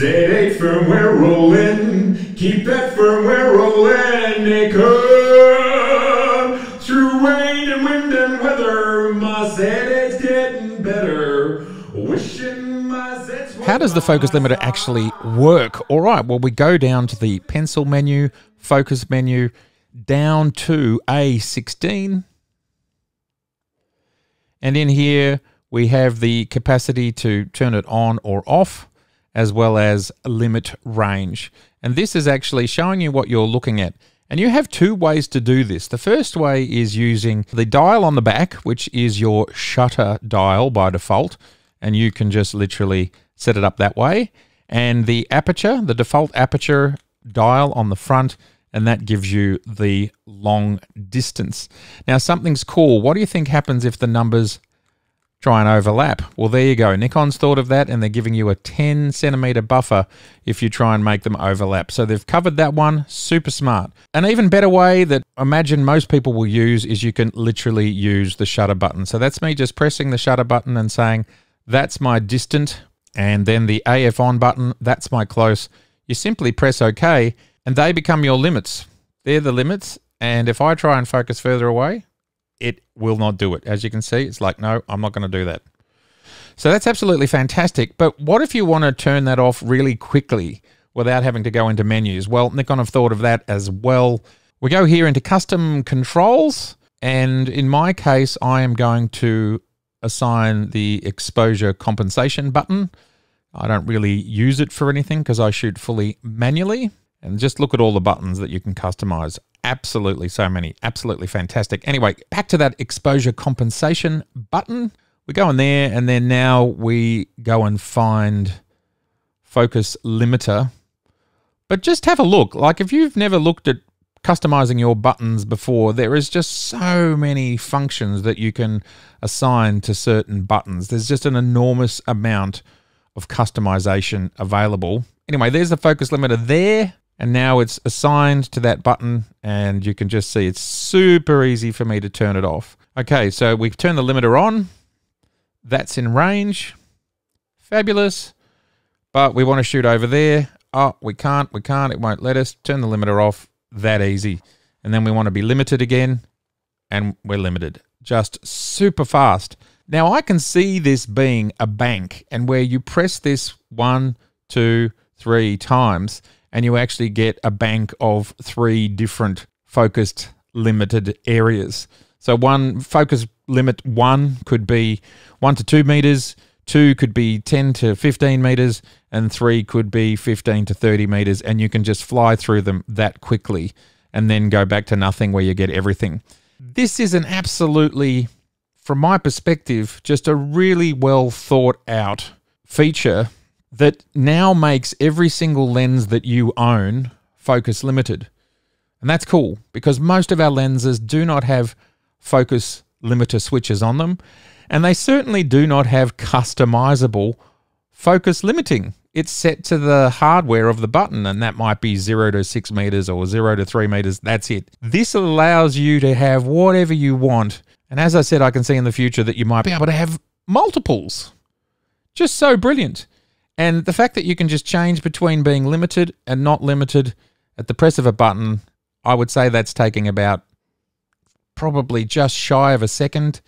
Z8 firmware rolling. Keep that firmware rolling. They come through rain and wind and weather. My Z8's getting better. Wishing my Z's were How does the focus limiter actually work? All right, well, we go down to the pencil menu, focus menu, down to A16. And in here, we have the capacity to turn it on or off, as well as limit range. And this is actually showing you what you're looking at. And you have two ways to do this. The first way is using the dial on the back, which is your shutter dial by default. And you can just literally set it up that way. And the aperture, the default aperture dial on the front, and that gives you the long distance. Now, something's cool. What do you think happens if the numbers try and overlap. Well, there you go. Nikon's thought of that, and they're giving you a 10 centimeter buffer if you try and make them overlap. So they've covered that one. Super smart. An even better way that I imagine most people will use is you can literally use the shutter button. So that's me just pressing the shutter button and saying, that's my distant, and then the AF on button, that's my close. You simply press OK, and they become your limits. They're the limits. And if I try and focus further away, it will not do it. As you can see, it's like, no, I'm not going to do that. So that's absolutely fantastic. But what if you want to turn that off really quickly without having to go into menus? Well, Nikon have thought of that as well. We go here into custom controls. And in my case, I am going to assign the exposure compensation button. I don't really use it for anything because I shoot fully manually. And just look at all the buttons that you can customize. Absolutely so many. Absolutely fantastic. Anyway, back to that exposure compensation button. We go in there and then now we go and find focus limiter. But just have a look. Like if you've never looked at customizing your buttons before, there is just so many functions that you can assign to certain buttons. There's just an enormous amount of customization available. Anyway, there's the focus limiter there. And now it's assigned to that button and you can just see it's super easy for me to turn it off. Okay, so we've turned the limiter on. That's in range. Fabulous. But we want to shoot over there. Oh, we can't, we can't, it won't let us. Turn the limiter off. That easy. And then we want to be limited again. And we're limited. Just super fast. Now I can see this being a bank and where you press this one, two, three times and you actually get a bank of three different focused limited areas. So one focus limit one could be one to two meters, two could be 10 to 15 meters, and three could be 15 to 30 meters. And you can just fly through them that quickly and then go back to nothing where you get everything. This is an absolutely, from my perspective, just a really well thought out feature that now makes every single lens that you own focus limited. And that's cool because most of our lenses do not have focus limiter switches on them. And they certainly do not have customizable focus limiting. It's set to the hardware of the button, and that might be zero to six meters or zero to three meters. That's it. This allows you to have whatever you want. And as I said, I can see in the future that you might be able to have multiples. Just so brilliant. And the fact that you can just change between being limited and not limited at the press of a button, I would say that's taking about probably just shy of a second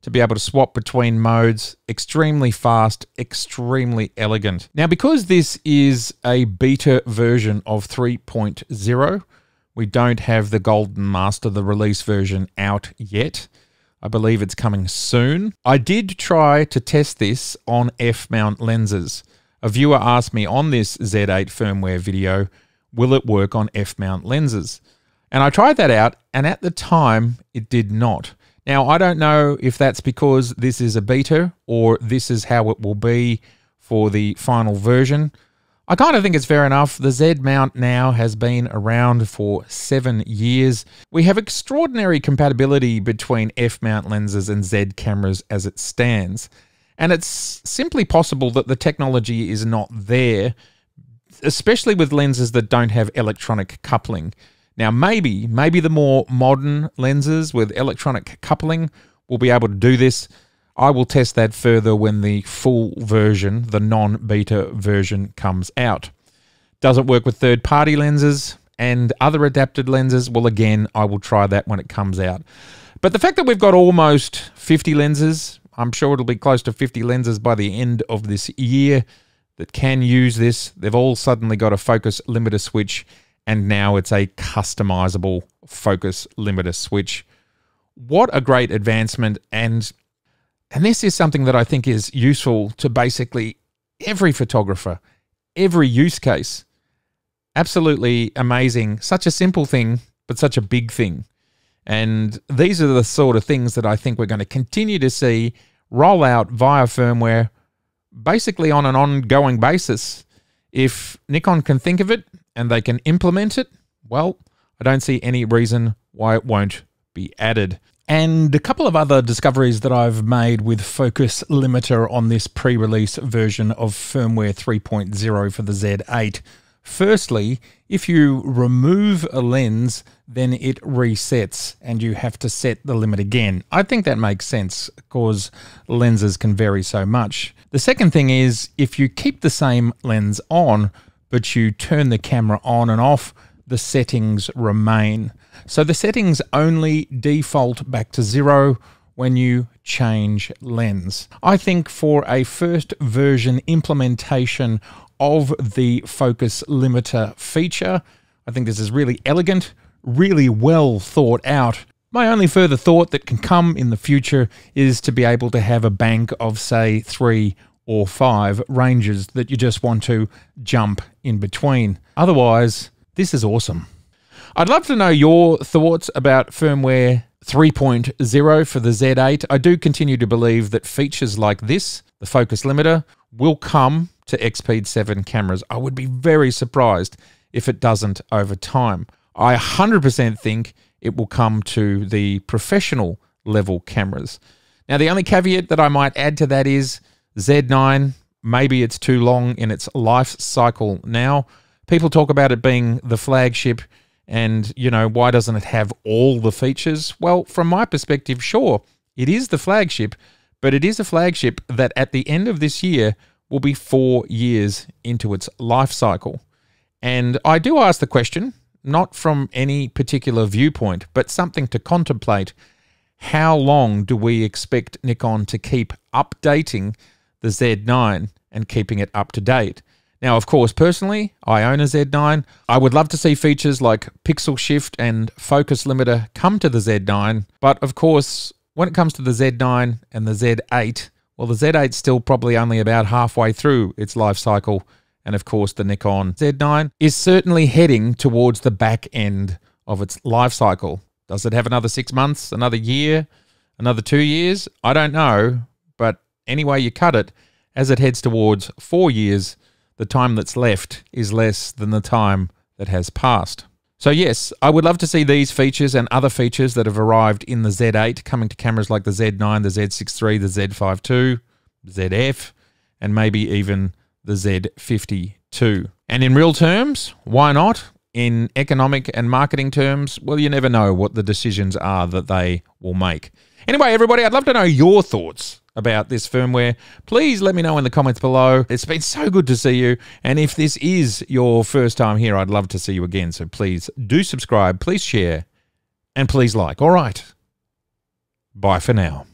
to be able to swap between modes. Extremely fast, extremely elegant. Now, because this is a beta version of 3.0, we don't have the Golden Master, the release version, out yet. I believe it's coming soon. I did try to test this on F mount lenses. A viewer asked me on this Z8 firmware video, will it work on F mount lenses? And I tried that out, and at the time, it did not. Now, I don't know if that's because this is a beta or this is how it will be for the final version. I kind of think it's fair enough. The Z mount now has been around for seven years. We have extraordinary compatibility between F mount lenses and Z cameras as it stands. And it's simply possible that the technology is not there, especially with lenses that don't have electronic coupling. Now, maybe, maybe the more modern lenses with electronic coupling will be able to do this. I will test that further when the full version, the non beta version, comes out. Does it work with third party lenses and other adapted lenses? Well, again, I will try that when it comes out. But the fact that we've got almost 50 lenses, I'm sure it'll be close to 50 lenses by the end of this year that can use this. They've all suddenly got a focus limiter switch, and now it's a customizable focus limiter switch. What a great advancement! And and this is something that I think is useful to basically every photographer, every use case. Absolutely amazing. Such a simple thing, but such a big thing. And these are the sort of things that I think we're going to continue to see roll out via firmware basically on an ongoing basis. If Nikon can think of it and they can implement it, well, I don't see any reason why it won't be added. And a couple of other discoveries that I've made with Focus Limiter on this pre release version of firmware 3.0 for the Z8. Firstly, if you remove a lens, then it resets and you have to set the limit again. I think that makes sense because lenses can vary so much. The second thing is if you keep the same lens on, but you turn the camera on and off, the settings remain. So the settings only default back to zero when you change lens. I think for a first version implementation of the focus limiter feature, I think this is really elegant, really well thought out. My only further thought that can come in the future is to be able to have a bank of, say, three or five ranges that you just want to jump in between. Otherwise, this is awesome. I'd love to know your thoughts about firmware 3.0 for the Z8. I do continue to believe that features like this, the focus limiter, will come to XPEED 7 cameras. I would be very surprised if it doesn't over time. I 100% think it will come to the professional level cameras. Now, the only caveat that I might add to that is Z9, maybe it's too long in its life cycle now. People talk about it being the flagship, and, you know, why doesn't it have all the features? Well, from my perspective, sure, it is the flagship, but it is a flagship that at the end of this year will be four years into its life cycle. And I do ask the question not from any particular viewpoint, but something to contemplate. How long do we expect Nikon to keep updating the Z9 and keeping it up to date? Now, of course, personally, I own a Z9. I would love to see features like pixel shift and focus limiter come to the Z9, but of course, when it comes to the Z9 and the Z8, well, the Z8's still probably only about halfway through its life cycle and of course the Nikon Z9, is certainly heading towards the back end of its life cycle. Does it have another six months, another year, another two years? I don't know, but anyway you cut it, as it heads towards four years, the time that's left is less than the time that has passed. So, yes, I would love to see these features and other features that have arrived in the Z8 coming to cameras like the Z9, the Z6 III, the Z5 II, ZF, and maybe even the Z50 II. And in real terms, why not? In economic and marketing terms, well, you never know what the decisions are that they will make. Anyway, everybody, I'd love to know your thoughts about this firmware. Please let me know in the comments below. It's been so good to see you. And if this is your first time here, I'd love to see you again. So please do subscribe, please share, and please like. All right. Bye for now.